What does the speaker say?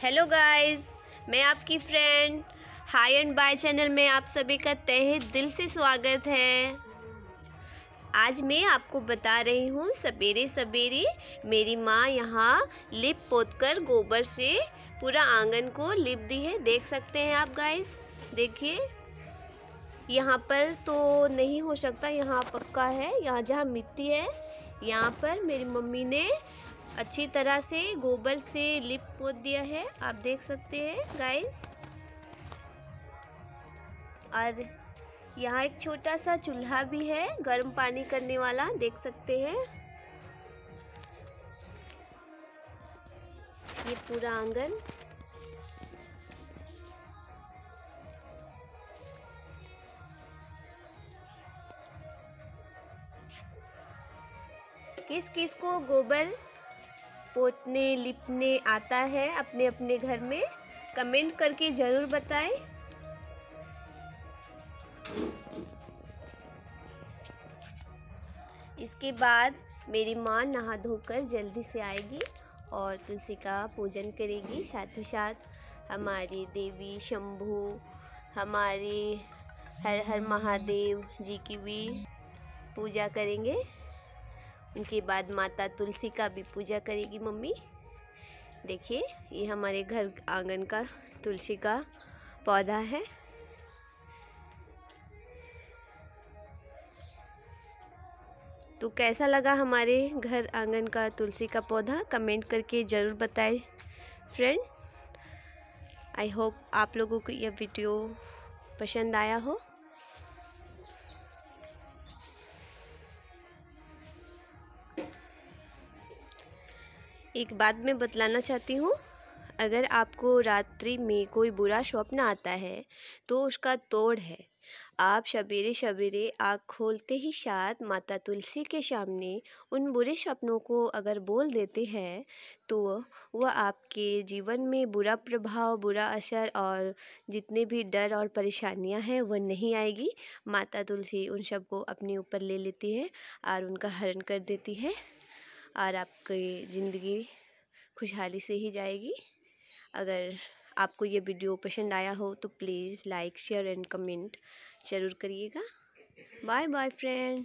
Hello guys मैं आपकी friend hi and bye channel में आप सभी का तहे दिल से स्वागत है। आज मैं आपको बता रही हूँ, सवेरे सवेरे मेरी माँ यहाँ लिप पोत कर गोबर से पूरा आँगन को लिप दी है। देख सकते हैं आप गाइस देखिए। यहाँ पर तो नहीं हो सकता, यहाँ पक्का है, यहाँ जहाँ मिट्टी है, यहाँ पर मेरी मम्मी ने अच्छी तरह से गोबर से लिप पोत दिया है। आप देख सकते हैं गाइस और यहाँ एक छोटा सा चूल्हा भी है, गर्म पानी करने वाला, देख सकते हैं। ये पूरा आँगन। किस किस को गोबर पोतने, लिपने आता है अपने अपने घर में। कमेंट करके ज़रूर बताएँ। इसके बाद मेरी माँ नहा धोकर जल्दी से आएगी और तुलसी का पूजन करेगी। साथ ही साथ हमारी देवी शंभू, हमारे हर हर महादेव जी की भी पूजा करेंगे। उनके बाद माता तुलसी का भी पूजा करेगी मम्मी। देखिए, ये हमारे घर आँगन का तुलसी का पौधा है। तो कैसा लगा हमारे घर आँगन का तुलसी का पौधा? कमेंट करके ज़रूर बताएँ फ्रेंड आई होप आप लोगों को यह वीडियो पसंद आया हो। एक बात मैं बतलाना चाहती हूँ। अगर आपको रात्रि में कोई बुरा स्वप्न आता है तो उसका तोड़ है। आप सवेरे सवेरे आँख खोलते ही साथ माता तुलसी के सामने उन बुरे सपनों को अगर बोल देते हैं तो वह आपके जीवन में बुरा प्रभाव, बुरा असर और जितने भी डर और परेशानियाँ हैं, वह नहीं आएगी। माता तुलसी उन सबको अपने ऊपर ले लेती है और उनका हरण कर देती है। और आपकी ज़िंदगी खुशहाली से ही जाएगी। अगर आपको ये वीडियो पसंद आया हो तो please like, share and comment ज़रूर करिएगा। Bye bye friend.